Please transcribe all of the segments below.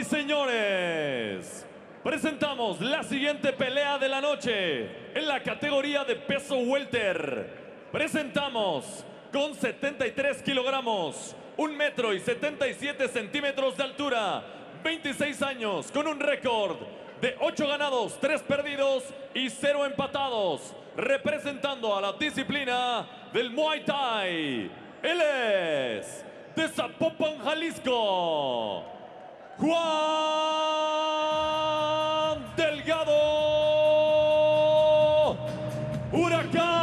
Y señores, presentamos la siguiente pelea de la noche en la categoría de peso welter. Presentamos con 73 kilogramos, 1 metro y 77 centímetros de altura, 26 años, con un récord de 8 ganados, 3 perdidos y 0 empatados, representando a la disciplina del Muay Thai. Él es de Zapopan, Jalisco, Juan Delgado Huracán.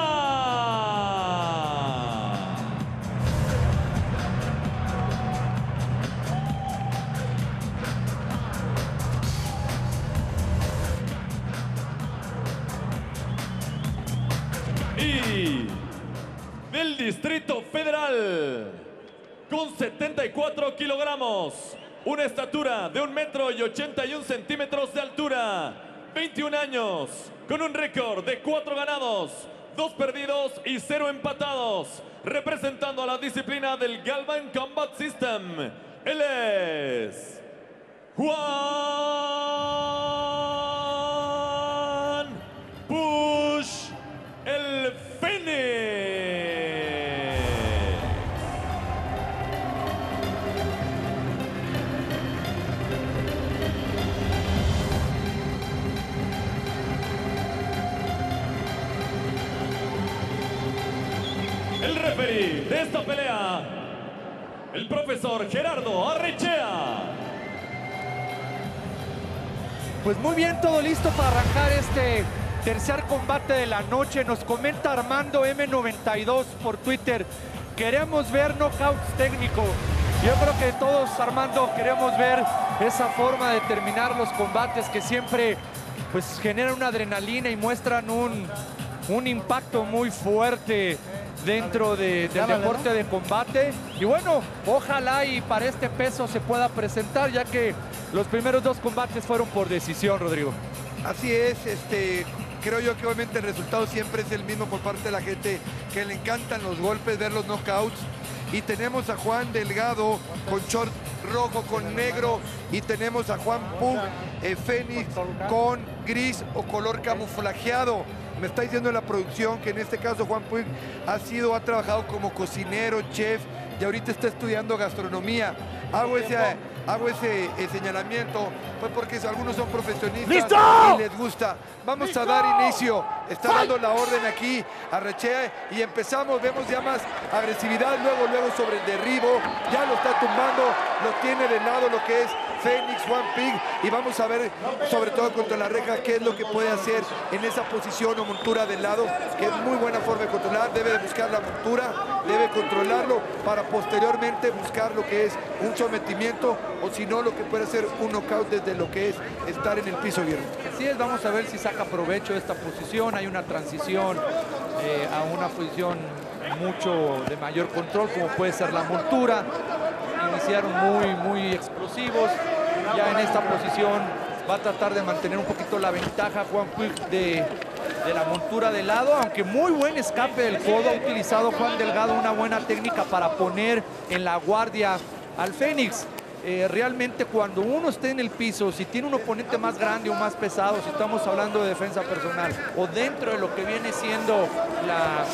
Y del Distrito Federal, con 74 kilogramos, una estatura de 1 metro y 81 centímetros de altura, 21 años, con un récord de 4 ganados, 2 perdidos y 0 empatados, representando a la disciplina del Galvan Combat System. Él es Juan El referee de esta pelea, el profesor Gerardo Arrechea. Pues muy bien, todo listo para arrancar este tercer combate de la noche. Nos comenta Armando M92 por Twitter. Queremos ver knockouts técnicos. Yo creo que todos, Armando, queremos ver esa forma de terminar los combates que siempre pues generan una adrenalina y muestran un, un impacto muy fuerte dentro de- del deporte de combate. Y bueno, ojalá y para este peso se pueda presentar, ya que los primeros dos combates fueron por decisión, Rodrigo. Así es, este, creo yo que obviamente el resultado siempre es el mismo por parte de la gente que le encantan los golpes, ver los knockouts. Y tenemos a Juan Delgado con short rojo con negro y tenemos a Juan Pug eh, Fénix con gris o color camuflajeado. Me está diciendo la producción que en este caso Juan Puig ha sido, ha trabajado como cocinero, chef y ahorita está estudiando gastronomía. Hago ese, hago ese eh, señalamiento pues porque algunos son profesionistas ¡Listo! y les gusta. Vamos a dar inicio. Está dando la orden aquí a Rechea y empezamos. Vemos ya más agresividad luego, luego sobre el derribo. Ya lo está tumbando, lo tiene de lado lo que es Fénix, Juan Pig y vamos a ver sobre todo contra la reja qué es lo que puede hacer en esa posición o montura del lado, que es muy buena forma de controlar, debe de buscar la montura, debe controlarlo para posteriormente buscar lo que es un sometimiento o si no lo que puede ser un knockout desde lo que es estar en el piso abierto. Así es, vamos a ver si saca provecho de esta posición. Hay una transición eh, a una posición mucho de mayor control, como puede ser la montura. Iniciaron muy, muy explosivos. Ya en esta posición va a tratar de mantener un poquito la ventaja Juan Puig de, de la montura de lado, aunque muy buen escape del codo. Ha utilizado Juan Delgado una buena técnica para poner en la guardia al Fénix. Eh, realmente cuando uno esté en el piso, si tiene un oponente más grande o más pesado, si estamos hablando de defensa personal o dentro de lo que viene siendo la,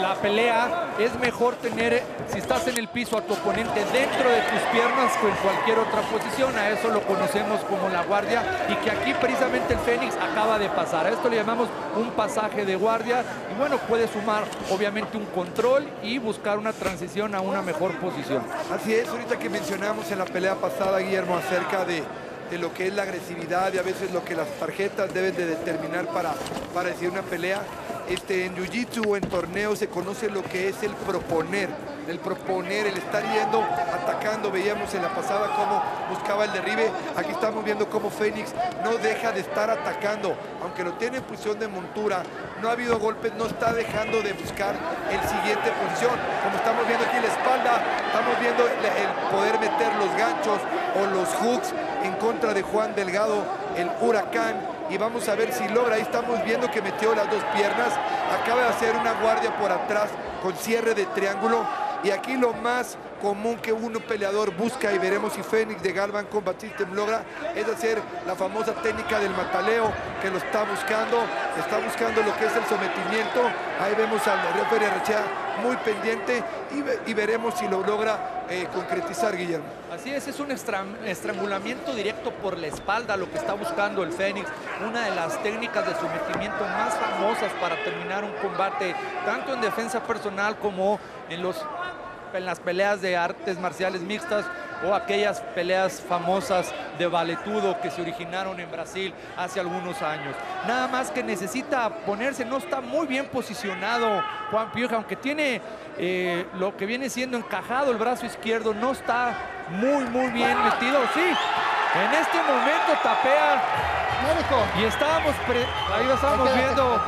la pelea, es mejor tener, si estás en el piso, a tu oponente dentro de tus piernas que en cualquier otra posición. A eso lo conocemos como la guardia y que aquí precisamente el Fénix acaba de pasar. A esto le llamamos un pasaje de guardia y bueno, puede sumar obviamente un control y buscar una transición a una mejor posición. Así es, ahorita que mencionamos en la pelea pasada, Guillermo, acerca de, de lo que es la agresividad y a veces lo que las tarjetas deben de determinar para, para decir una pelea. Este, en Jiu-Jitsu o en torneos se conoce lo que es el proponer, el proponer, el estar yendo, atacando. Veíamos en la pasada cómo buscaba el derribe. Aquí estamos viendo cómo Fénix no deja de estar atacando. Aunque lo tiene en posición de montura, no ha habido golpes, no está dejando de buscar el siguiente posición. Como estamos viendo aquí en la espalda, estamos viendo el poder meter los ganchos o los hooks en contra de Juan Delgado, el huracán y vamos a ver si logra. Ahí estamos viendo que metió las dos piernas. Acaba de hacer una guardia por atrás con cierre de triángulo Y aquí lo más común que un peleador busca, y veremos si Fénix de Galvan con Batista logra, es hacer la famosa técnica del mataleo que lo está buscando, está buscando lo que es el sometimiento. Ahí vemos al referee Arrechea muy pendiente y, veremos si lo logra eh, concretizar Guillermo. Así es, es un estrangulamiento directo por la espalda lo que está buscando el Fénix, una de las técnicas de sometimiento más famosas para terminar un combate, tanto en defensa personal como en los en las peleas de artes marciales mixtas o aquellas peleas famosas de valetudo que se originaron en Brasil hace algunos años. Nada más que necesita ponerse, no está muy bien posicionado Juan Pioja, aunque tiene eh, lo que viene siendo encajado el brazo izquierdo, no está muy, muy bien metido. Sí, en este momento tapea. Y estábamos, ahí estábamos viendo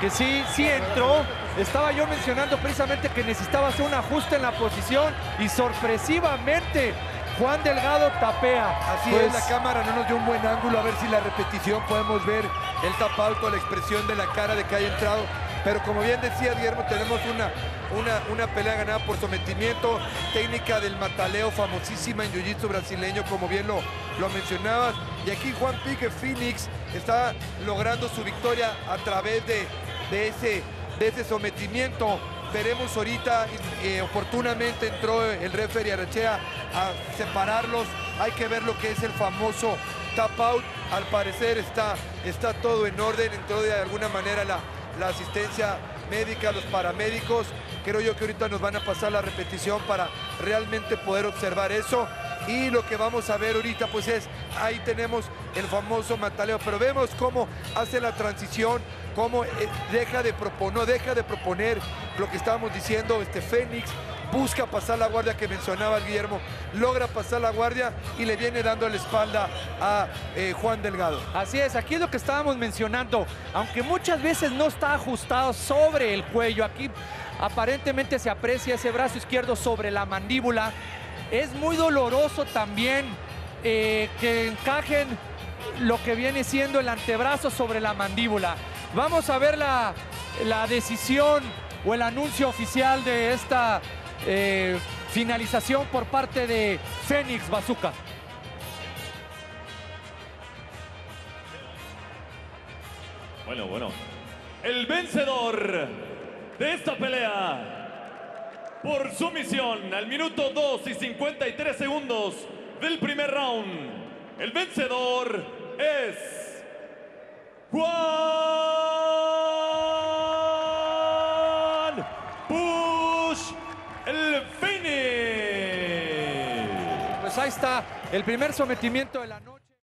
que sí, sí entró estaba yo mencionando precisamente que necesitaba hacer un ajuste en la posición y sorpresivamente Juan Delgado tapea. Así es, la pues cámara no nos dio un buen ángulo. A ver si la repetición podemos ver el tapado con la expresión de la cara de que haya entrado. Pero como bien decía Guillermo, tenemos una, una, una pelea ganada por sometimiento, técnica del mataleo famosísima en jiu-jitsu brasileño, como bien lo, lo mencionabas. Y aquí Juan Pique Phoenix está logrando su victoria a través de, de ese de ese sometimiento. Veremos ahorita, eh, oportunamente entró el referee Arrechea a separarlos. Hay que ver lo que es el famoso tap out. Al parecer está, está todo en orden, entró de alguna manera la, la asistencia médica, los paramédicos. Creo yo que ahorita nos van a pasar la repetición para realmente poder observar eso. Y lo que vamos a ver ahorita pues es, ahí tenemos el famoso mataleo, pero vemos cómo hace la transición, cómo eh, deja de proponer, deja de proponer lo que estábamos diciendo, este Fénix, busca pasar la guardia que mencionaba Guillermo, logra pasar la guardia y le viene dando la espalda a eh, Juan Delgado. Así es, aquí es lo que estábamos mencionando, aunque muchas veces no está ajustado sobre el cuello, aquí aparentemente se aprecia ese brazo izquierdo sobre la mandíbula, es muy doloroso también eh, que encajen lo que viene siendo el antebrazo sobre la mandíbula. Vamos a ver la, decisión o el anuncio oficial de esta eh, finalización por parte de Fénix Bazooka. Bueno, bueno. El vencedor de esta pelea por sumisión al minuto 2 y 53 segundos del primer round. El vencedor es Juan Push el Fini. Pues ahí está el primer sometimiento de la noche.